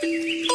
Thank you.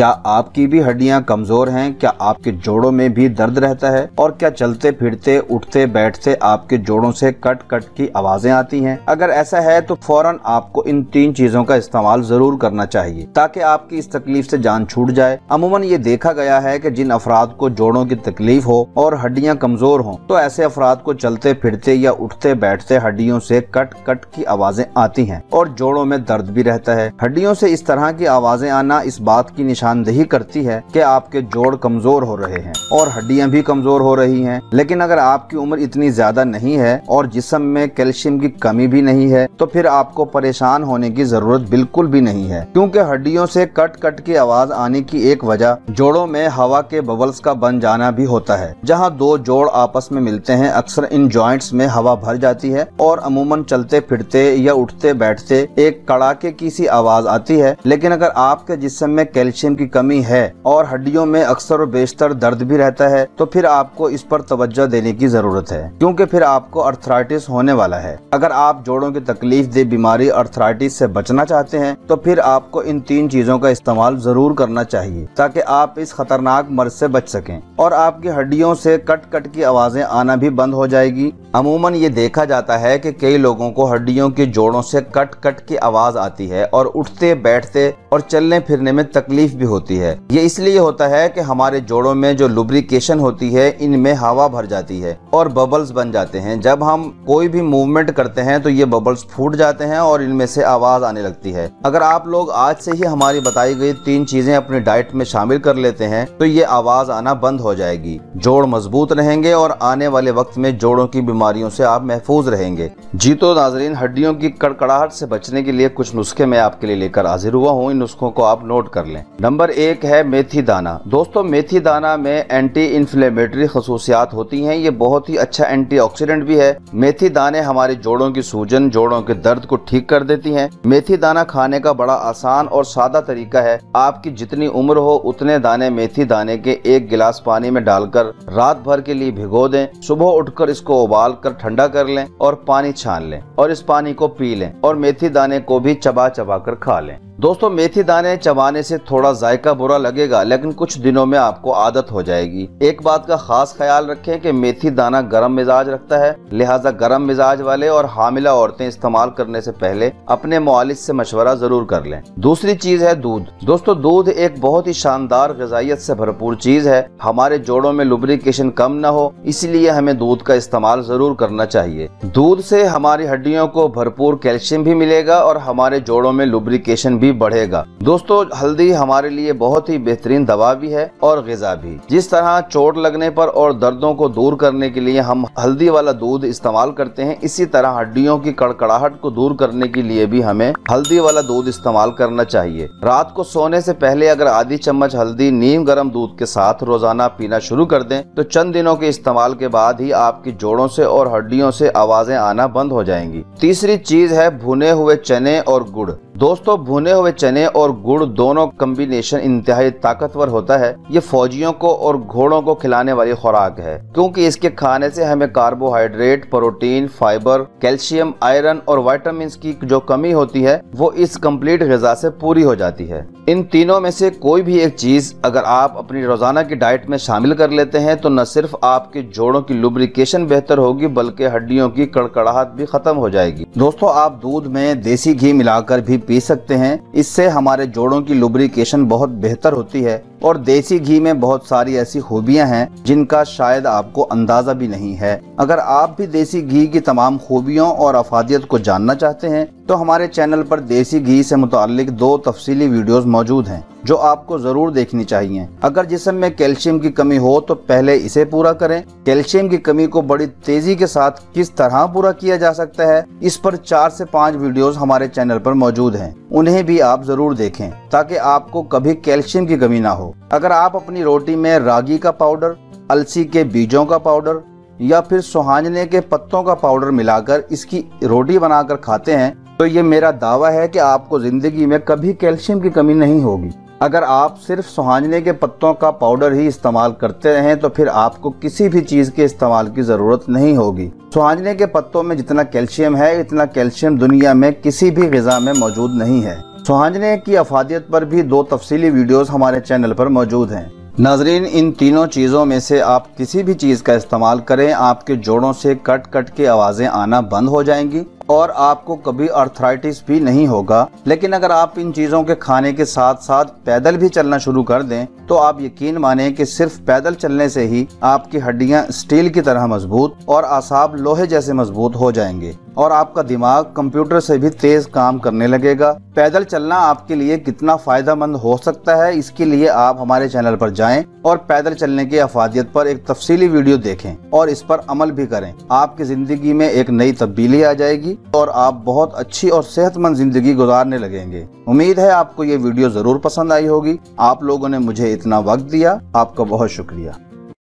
क्या आपकी भी हड्डियाँ कमज़ोर हैं? क्या आपके जोड़ों में भी दर्द रहता है? और क्या चलते फिरते, उठते, बैठते आपके जोड़ों से कट कट की आवाज़ें आती हैं? अगर ऐसा है तो फ़ौरन आपको इन तीन चीज़ों का इस्तेमाल ज़रूर करना चाहिए, ताकि आपकी इस तकलीफ़ से जान छूट जाए। अमूमन ये देखा गया है कि जिन अफराद को जोड़ों की तकलीफ़ हो और हड्डियाँ कमज़ोर हों तो ऐसे अफराद को चलते फिरते या उठते बैठते हड्डियों से कट कट की आवाज़ें आती हैं, और जोड़ों में दर्द भी रहता है। हड्डियों से इस तरह की आवाज़ें आना इस बात की निशान निशानदेही करती है कि आपके जोड़ कमज़ोर हो रहे हैं और हड्डियाँ भी कमज़ोर हो रही हैं। लेकिन अगर आपकी उम्र इतनी ज़्यादा नहीं है और जिसम में कैल्शियम की कमी भी नहीं है तो फिर आपको परेशान होने की ज़रूरत बिल्कुल भी नहीं है। क्योंकि हड्डियों से कट कट की आवाज़ आने की एक वजह जोड़ों में हवा के बबल्स का बन जाना भी होता है, जहाँ दो जोड़ आपस में मिलते हैं। अक्सर इन जॉइंट्स में हवा भर जाती है और अमूमन चलते फिरते या उठते बैठते एक कड़ाके की सी आवाज़ आती है। लेकिन अगर आपके जिसम में कैल्शियम की कमी है और हड्डियों में अक्सर बेशतर दर्द भी रहता है तो फिर आपको इस पर तवज्जो देने की ज़रूरत है, क्योंकि फिर आपको अर्थराइटिस होने वाला है। अगर आप जोड़ों की तकलीफ़ दे बीमारी अर्थराइटिस से बचना चाहते हैं तो फिर आपको इन तीन चीज़ों का इस्तेमाल ज़रूर करना चाहिए, ताकि आप इस खतरनाक मर्ज से बच सकें। और आपकी हड्डियों से कट कट की आवाज़ें आना भी बंद हो जाएगी। अमूमन ये देखा जाता है कि कई लोगों को हड्डियों के जोड़ों से कट कट की आवाज़ आती है और उठते, बैठते और चलने फिरने में तकलीफ़ भी होती है। ये इसलिए होता है कि हमारे जोड़ों में जो लुब्रिकेशन होती है, इनमें हवा भर जाती है और बबल्स बन जाते हैं। जब हम कोई भी मूवमेंट करते हैं तो ये बबल्स फूट जाते हैं और इनमें से आवाज़ आने लगती है। अगर आप लोग आज से ही हमारी बताई गई तीन चीज़ें अपनी डाइट में शामिल कर लेते हैं तो ये आवाज़ आना बंद हो जाएगी। जोड़ मज़बूत रहेंगे और आने वाले वक्त में जोड़ों की बीमारियों से आप महफूज रहेंगे। जी तो नाजरीन, हड्डियों की कड़कड़ाहट से बचने के लिए कुछ नुस्खे मैं आपके लिए लेकर हाजिर हुआ हूँ। इन नुस्खों को आप नोट कर लें। नंबर एक है मेथी दाना। दोस्तों, मेथी दाना में एंटी इन्फ्लेमेटरी खसूसियात होती हैं। ये बहुत ही अच्छा एंटीऑक्सीडेंट भी है। मेथी दाने हमारे जोड़ों की सूजन, जोड़ों के दर्द को ठीक कर देती हैं। मेथी दाना खाने का बड़ा आसान और सादा तरीका है। आपकी जितनी उम्र हो, उतने दाने मेथी दाने के एक गिलास पानी में डालकर रात भर के लिए भिगो दें। सुबह उठकर इसको उबाल कर ठंडा कर लें और पानी छान लें और इस पानी को पी लें और मेथी दाने को भी चबा चबा कर खा लें। दोस्तों, मेथी दाने चबाने से थोड़ा जायका बुरा लगेगा, लेकिन कुछ दिनों में आपको आदत हो जाएगी। एक बात का खास ख्याल रखें कि मेथी दाना गर्म मिजाज रखता है। लिहाजा गर्म मिजाज वाले और हामिला औरतें इस्तेमाल करने से पहले अपने मुआलिज से मशवरा ज़रूर कर लें। दूसरी चीज़ है दूध। दोस्तों, दूध एक बहुत ही शानदार गजाइत से भरपूर चीज़ है। हमारे जोड़ों में लुब्रिकेशन कम न हो, इसलिए हमें दूध का इस्तेमाल ज़रूर करना चाहिए। दूध से हमारी हड्डियों को भरपूर कैल्शियम भी मिलेगा और हमारे जोड़ों में लुब्रिकेशन भी बढ़ेगा। दोस्तों, हल्दी हमारे लिए बहुत ही बेहतरीन दवा भी है और गजा भी। जिस तरह चोट लगने पर और दर्दों को दूर करने के लिए हम हल्दी वाला दूध इस्तेमाल करते हैं, इसी तरह हड्डियों की कड़कड़ाहट को दूर करने के लिए भी हमें हल्दी वाला दूध इस्तेमाल करना चाहिए। रात को सोने से पहले अगर आधी चम्मच हल्दी नीम गर्म दूध के साथ रोज़ाना पीना शुरू कर दें तो चंद दिनों के इस्तेमाल के बाद ही आपकी जोड़ों से और हड्डियों से आवाज़ें आना बंद हो जाएँगी। तीसरी चीज़ है भुने हुए चने और गुड़। दोस्तों, भुने हुए चने और गुड़ दोनों कम्बिनेशन इंतहाई ताकतवर होता है। ये फौजियों को और घोड़ों को खिलाने वाली खुराक है, क्योंकि इसके खाने से हमें carbohydrate protein fibre calcium iron और वाइटामिन की जो कमी होती है, वो इस कंप्लीट गजा से पूरी हो जाती है। इन तीनों में से कोई भी एक चीज़ अगर आप अपनी रोज़ाना की डाइट में शामिल कर लेते हैं तो न सिर्फ़ आपके जोड़ों की लुब्रिकेशन बेहतर होगी, बल्कि हड्डियों की कड़कड़ाहट भी खत्म हो जाएगी। दोस्तों, आप दूध में देसी घी मिलाकर भी पी सकते हैं। इससे हमारे जोड़ों की लुब्रिकेशन बहुत बेहतर होती है। और देसी घी में बहुत सारी ऐसी खूबियाँ हैं, जिनका शायद आपको अंदाज़ा भी नहीं है। अगर आप भी देसी घी की तमाम खूबियों और अफादियत को जानना चाहते हैं तो हमारे चैनल पर देसी घी से मुतालिक दो तफसीली वीडियोस मौजूद हैं, जो आपको ज़रूर देखनी चाहिए। अगर जिसम में कैल्शियम की कमी हो तो पहले इसे पूरा करें। कैल्शियम की कमी को बड़ी तेज़ी के साथ किस तरह पूरा किया जा सकता है, इस पर चार से पाँच वीडियोस हमारे चैनल पर मौजूद हैं। उन्हें भी आप ज़रूर देखें, ताकि आपको कभी कैल्शियम की कमी ना हो। अगर आप अपनी रोटी में रागी का पाउडर, अलसी के बीजों का पाउडर, या फिर सुहाजने के पत्तों का पाउडर मिलाकर इसकी रोटी बनाकर खाते हैं तो ये मेरा दावा है कि आपको ज़िंदगी में कभी कैल्शियम की कमी नहीं होगी। अगर आप सिर्फ़ सुहाजने के पत्तों का पाउडर ही इस्तेमाल करते रहें तो फिर आपको किसी भी चीज़ के इस्तेमाल की ज़रूरत नहीं होगी। सुहाजने के पत्तों में जितना कैल्शियम है, इतना कैल्शियम दुनिया में किसी भी गजा में मौजूद नहीं है। सुहाजने की अफादियत पर भी दो तफसीली वीडियोस हमारे चैनल पर मौजूद हैं। नाजरीन, इन तीनों चीज़ों में से आप किसी भी चीज़ का इस्तेमाल करें, आपके जोड़ों से कट कट के आवाज़ें आना बंद हो जाएँगी। और आपको कभी अर्थराइटिस भी नहीं होगा। लेकिन अगर आप इन चीज़ों के खाने के साथ साथ पैदल भी चलना शुरू कर दें तो आप यकीन माने कि सिर्फ़ पैदल चलने से ही आपकी हड्डियाँ स्टील की तरह मज़बूत और आसाब लोहे जैसे मज़बूत हो जाएँगे और आपका दिमाग कंप्यूटर से भी तेज काम करने लगेगा। पैदल चलना आपके लिए कितना फ़ायदेमंद हो सकता है, इसके लिए आप हमारे चैनल पर जाएँ और पैदल चलने की अफादियत पर एक तफसीली वीडियो देखें और इस पर अमल भी करें। आपकी ज़िंदगी में एक नई तब्दीली आ जाएगी। और आप बहुत अच्छी और सेहतमंद ज़िंदगी गुजारने लगेंगे। उम्मीद है आपको ये वीडियो ज़रूर पसंद आई होगी। आप लोगों ने मुझे इतना वक्त दिया। आपका बहुत शुक्रिया।